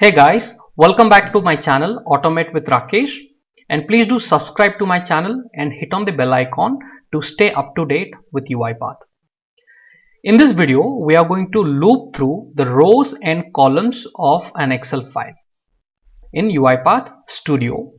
Hey guys, welcome back to my channel Automate with Rakesh and please do subscribe to my channel and hit on the bell icon to stay up to date with UiPath. In this video, we are going to loop through the rows and columns of an Excel file in UiPath Studio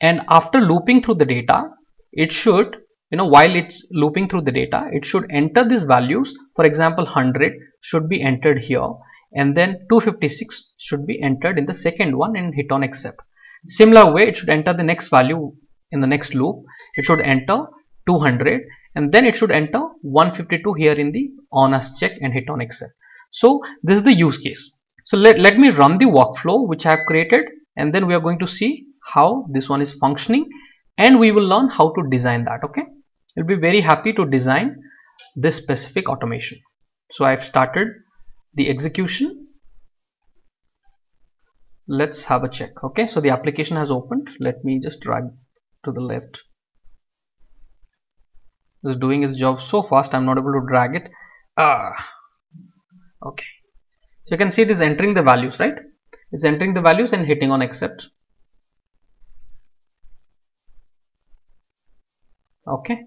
and after looping through the data, it should, you know, while it's looping through the data, it should enter these values. For example, 100 should be entered here and then 256 should be entered in the second one and hit on accept. Similar way it should enter the next value in the next loop. It should enter 200 and then it should enter 152 here in the on us check and hit on accept. So this is the use case. So let, let me run the workflow which I have created and then we are going to see how this one is functioning and we will learn how to design that okay. I'll be very happy to design this specific automation. So I've started the execution. Let's have a check okay? So the application has opened. Let me just drag to the left. Is doing its job so fast i'm not able to drag it. Ah okay. So you can see it is entering the values right? It's entering the values and hitting on accept. Okay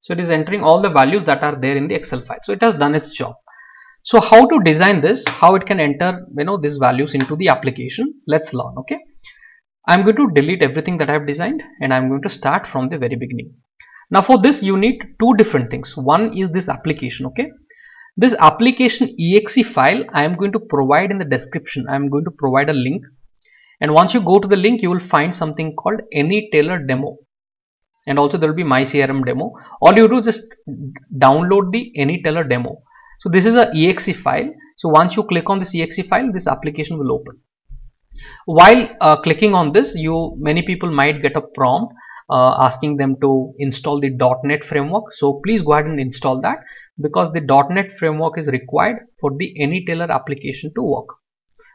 so it is entering all the values that are there in the excel file. So it has done its job. So how to design this how it can enter you know these values into the application let's learn okay? I'm going to delete everything that i've designed and i'm going to start from the very beginning. Now for this you need two different things. One is this application okay? This application exe file i am going to provide in the description. I am going to provide a link. And once you go to the link you will find something called AnyTeller demo and also there will be my crm demo all you do is just download the AnyTeller demo so this is a exe file. So once you click on this exe file, this application will open. While uh, clicking on this, you many people might get a prompt uh, asking them to install the .NET framework. So please go ahead and install that because the .NET framework is required for the AnyTeller application to work.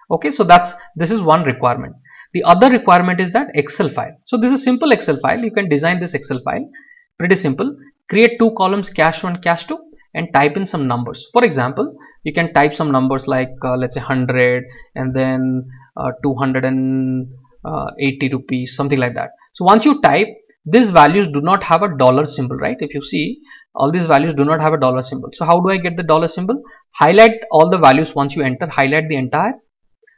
Okay, so that's this is one requirement. The other requirement is that Excel file. So this is a simple Excel file. You can design this Excel file. Pretty simple. Create two columns, cash one, cash two and type in some numbers for example you can type some numbers like uh, let's say 100 and then uh, 280 uh, rupees something like that so once you type these values do not have a dollar symbol right if you see all these values do not have a dollar symbol so how do i get the dollar symbol highlight all the values once you enter highlight the entire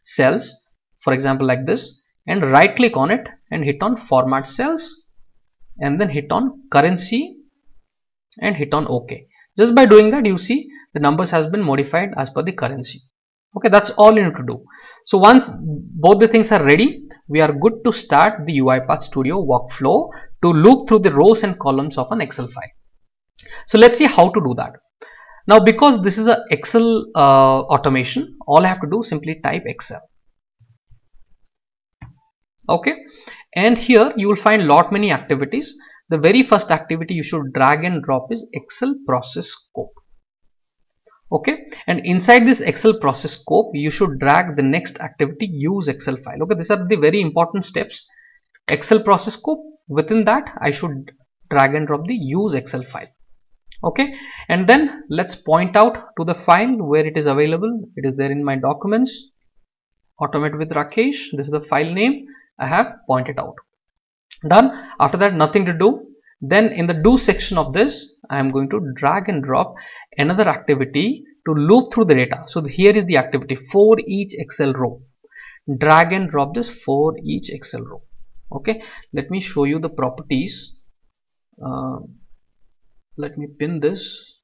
cells for example like this and right click on it and hit on format cells and then hit on currency and hit on ok. Just by doing that you see the numbers has been modified as per the currency. Okay that's all you need to do. So once both the things are ready we are good to start the UiPath Studio workflow to loop through the rows and columns of an Excel file. So let's see how to do that. Now because this is a Excel uh, automation all I have to do simply type Excel okay? And here you will find lot many activities. The very first activity you should drag and drop is excel process scope. Okay? And inside this excel process scope you should drag the next activity use excel file. Okay? These are the very important steps. Excel process scope within that i should drag and drop the use excel file. Okay? And then let's point out to the file where it is available. It is there in my documents. Automate with rakesh. This is the file name i have pointed out. Done. After that nothing to do. Then in the do section of this i am going to drag and drop another activity to loop through the data. So here is the activity for each excel row. Drag and drop this for each excel row. Okay. Let me show you the properties. Uh, let me pin this.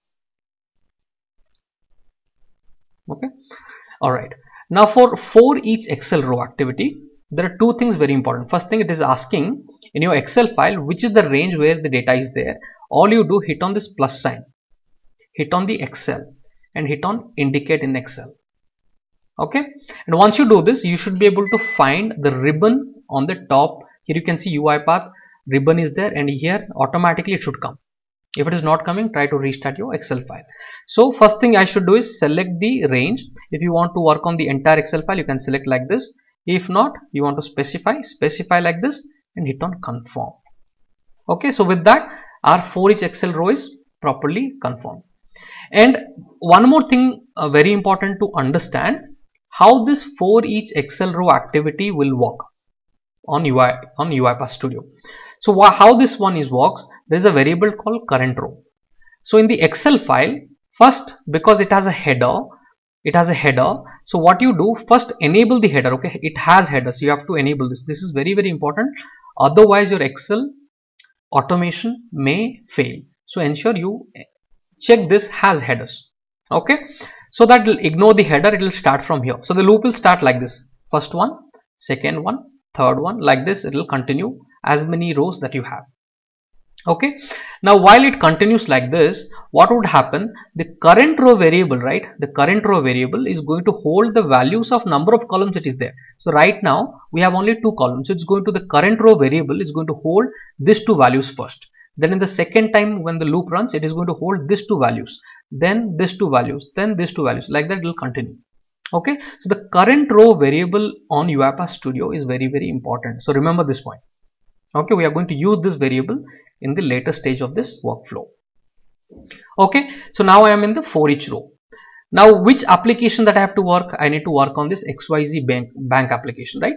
Okay. All right. Now for for each excel row activity there are two things very important. First thing it is asking in your excel file which is the range where the data is there. All you do hit on this plus sign. Hit on the excel and hit on indicate in excel. Okay? And once you do this you should be able to find the ribbon on the top. Here you can see UiPath ribbon is there and here automatically it should come. If it is not coming try to restart your excel file. So first thing i should do is select the range. If you want to work on the entire excel file you can select like this if not you want to specify specify like this and hit on confirm okay so with that our for each excel row is properly confirmed and one more thing uh, very important to understand how this for each Excel row activity will work on UI on UiPath Studio. So how this one is works, there is a variable called current row. So in the Excel file, first because it has a header, it has a header. So what you do first enable the header. Okay, it has header, so you have to enable this. This is very very important. Otherwise, your Excel automation may fail. So ensure you eh, check this has headers. Okay, so that will ignore the header. It will start from here. So the loop will start like this. First one, second one, third one like this it will continue as many rows that you have okay? Now while it continues like this what would happen? The current row variable right? The current row variable is going to hold the values of number of columns that is there. So right now we have only two columns. So it's going to the current row variable is going to hold these two values first. Then in the second time when the loop runs it is going to hold these two values. Then these two values. Then these two values. Like that it will continue. Okay? So the current row variable on UiPath Studio is very very important. So remember this point. Okay? We are going to use this variable in the later stage of this workflow. Okay so now I am in the for each row. Now which application that I have to work? I need to work on this XYZ bank bank application right?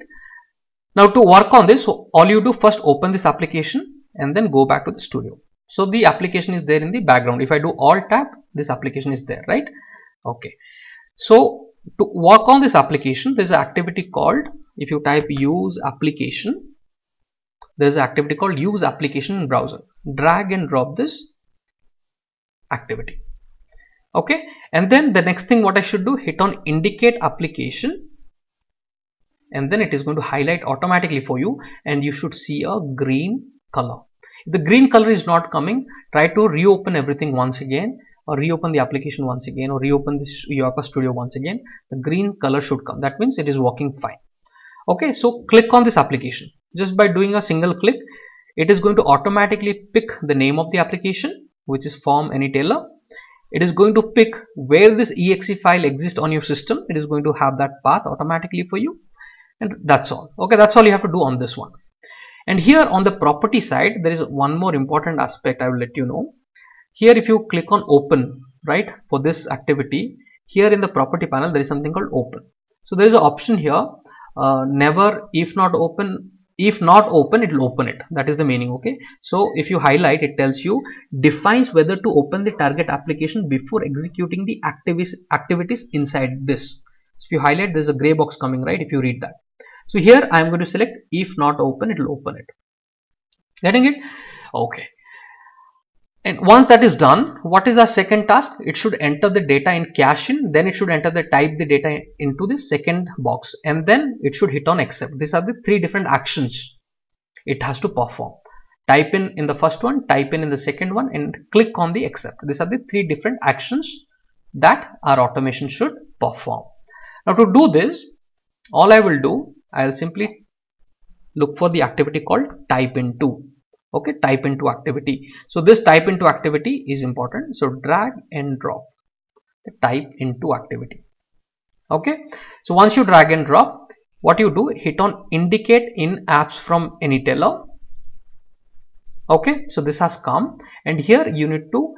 Now to work on this all you do first open this application and then go back to the studio. So the application is there in the background. If I do alt tab this application is there right? Okay. So to work on this application there's an activity called if you type use application there's an activity called use application in browser. Drag and drop this activity. Okay? And then the next thing what I should do hit on indicate application. And then it is going to highlight automatically for you. And you should see a green color. If the green color is not coming try to reopen everything once again. Or reopen the application once again. Or reopen this UiPath Studio once again, the green color should come. That means it is working fine. Okay, so click on this application. Just by doing a single click, it is going to automatically pick the name of the application, which is form AnyTeller. It is going to pick where this exe file exists on your system. It is going to have that path automatically for you. And that's all. Okay, that's all you have to do on this one. And here on the property side, there is one more important aspect I will let you know here if you click on open right for this activity here in the property panel there is something called open so there is an option here uh, never if not open if not open it will open it. That is the meaning okay? So if you highlight it tells you defines whether to open the target application before executing the activities activities inside this. So if you highlight there's a gray box coming right? If you read that. So here i am going to select if not open it will open it. Getting it? Okay and once that is done, what is our second task? It should enter the data in cash in, then it should enter the type the data into the second box and then it should hit on accept. These are the three different actions it has to perform. Type in in the first one, type in in the second one and click on the accept. These are the three different actions that our automation should perform. Now to do this, all I will do, I'll simply look for the activity called type into okay type into activity. So this type into activity is important. So drag and drop. The type into activity. Okay. So once you drag and drop what you do hit on indicate in apps from AnyTeller okay. So this has come. And here you need to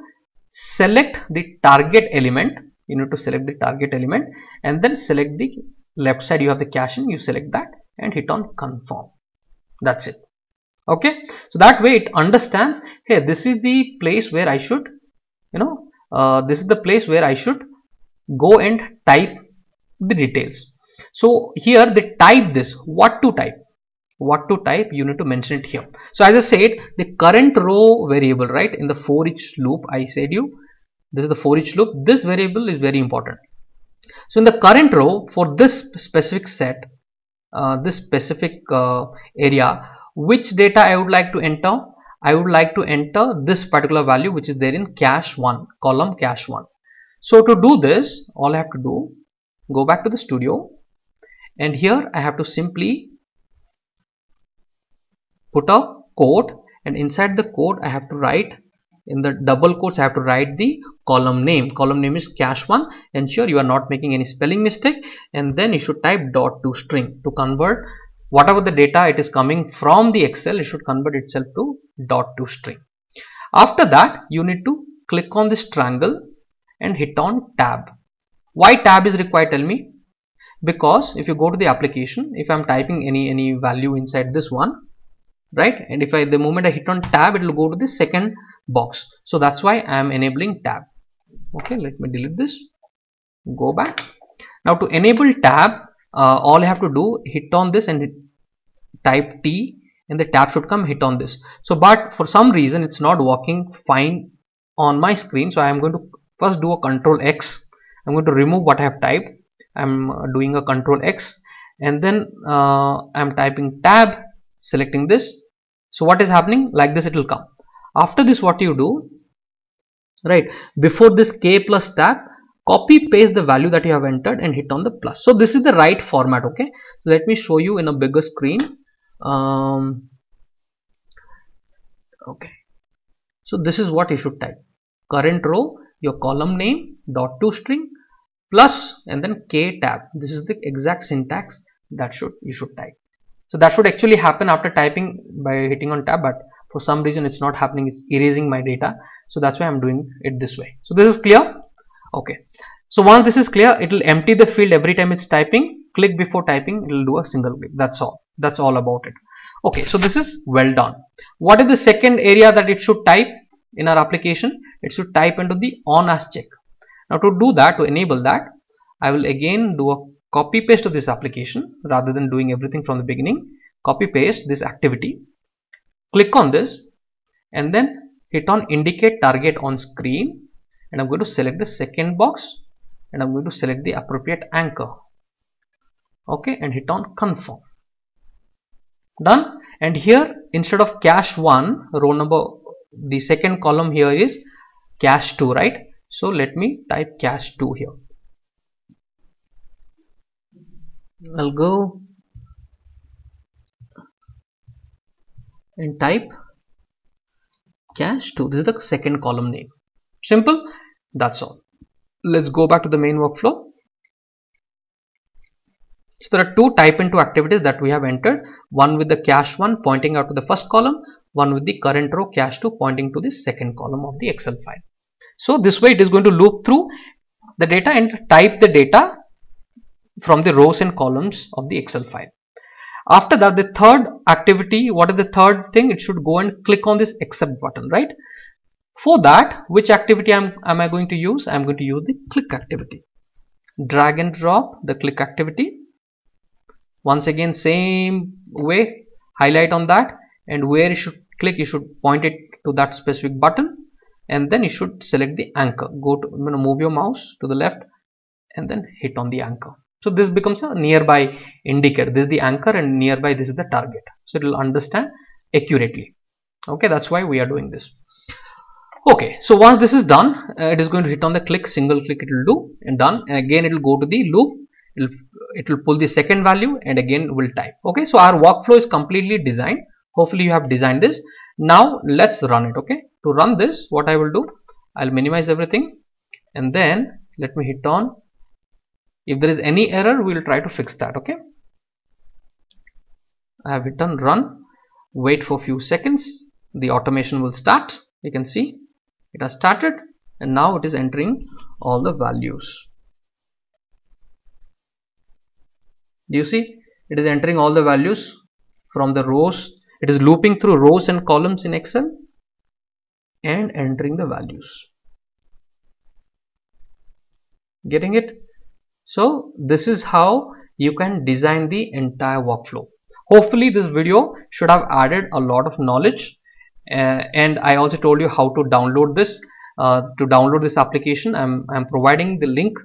select the target element. You need to select the target element and then select the left side. You have the cash in you select that and hit on confirm. That's it okay? So that way it understands hey this is the place where I should you know uh, this is the place where I should go and type the details. So here they type this what to type. What to type you need to mention it here. So as I said the current row variable right in the for each loop I said you this is the for each loop this variable is very important. So in the current row for this specific set uh, this specific uh, area which data I would like to enter? I would like to enter this particular value which is there in cash 1 column cash 1 so to do this all I have to do go back to the studio. And here I have to simply put a code. And inside the code I have to write in the double quotes I have to write the column name. Column name is cache 1 ensure you are not making any spelling mistake. And then you should type dot to string to convert whatever the data it is coming from the excel it should convert itself to dot to string. After that you need to click on this triangle and hit on tab. Why tab is required tell me? Because if you go to the application if i'm typing any any value inside this one right? And if i the moment i hit on tab it will go to the second box. So that's why i am enabling tab. Okay let me delete this. Go back. Now to enable tab uh, all I have to do hit on this and type T and the tab should come hit on this. So but for some reason it's not working fine on my screen. So I am going to first do a control X. I'm going to remove what I have typed. I'm uh, doing a control X and then uh, I'm typing tab selecting this. So what is happening? Like this it will come. After this what you do right before this k plus tab copy paste the value that you have entered and hit on the plus. So this is the right format okay? So let me show you in a bigger screen. Um, okay. So this is what you should type. Current row your column name dot to string plus and then k tab. This is the exact syntax that should you should type. So that should actually happen after typing by hitting on tab but for some reason it's not happening. It's erasing my data. So that's why i'm doing it this way. So this is clear okay. So once this is clear it will empty the field every time it's typing. Click before typing it will do a single click. That's all. That's all about it. Okay. So this is well done. What is the second area that it should type in our application? It should type into the on us check. Now to do that to enable that i will again do a copy paste of this application rather than doing everything from the beginning. Copy paste this activity. Click on this and then hit on indicate target on screen and I'm going to select the second box and I'm going to select the appropriate anchor. Okay and hit on confirm. Done. And here instead of cash 1 row number the second column here is cash 2 right? So let me type cash 2 here. I'll go and type cash 2 this is the second column name Simple. That's all. Let's go back to the main workflow. So there are two type into activities that we have entered. One with the cash one pointing out to the first column, one with the current row cash two pointing to the second column of the Excel file. So this way it is going to loop through the data and type the data from the rows and columns of the Excel file. After that, the third activity, what is the third thing? It should go and click on this accept button, right? For that, which activity am, am I going to use? I'm going to use the click activity. Drag and drop the click activity. Once again, same way, highlight on that and where you should click, you should point it to that specific button and then you should select the anchor. Go to you know, move your mouse to the left and then hit on the anchor. So this becomes a nearby indicator. This is the anchor and nearby this is the target. So it will understand accurately. Okay, that's why we are doing this okay so once this is done uh, it is going to hit on the click single click it will do and done. And again it will go to the loop. It'll, it will pull the second value and again will type. Okay so our workflow is completely designed. Hopefully you have designed this. Now let's run it okay? To run this what i will do i'll minimize everything and then let me hit on. If there is any error we will try to fix that okay? I have hit on run. Wait for a few seconds. The automation will start. You can see it has started and now it is entering all the values. Do you see? It is entering all the values from the rows. It is looping through rows and columns in excel and entering the values. Getting it? So this is how you can design the entire workflow. Hopefully this video should have added a lot of knowledge and I also told you how to download this uh, to download this application. I'm, I'm providing the link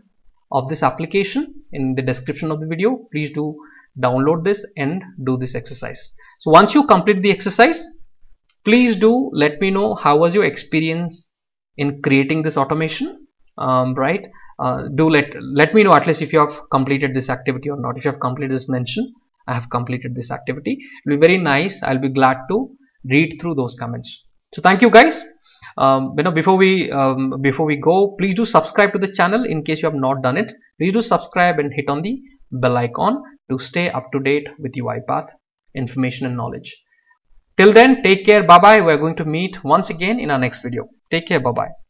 of this application in the description of the video. Please do download this and do this exercise. So once you complete the exercise please do let me know how was your experience in creating this automation um, right? Uh, do let let me know at least if you have completed this activity or not. If you have completed this mention I have completed this activity. It will be very nice. I'll be glad to read through those comments. So thank you guys. Um, you know before we um, before we go please do subscribe to the channel in case you have not done it. Please do subscribe and hit on the bell icon to stay up to date with UiPath information and knowledge. Till then take care. Bye bye we're going to meet once again in our next video. Take care. Bye bye